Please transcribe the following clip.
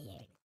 here.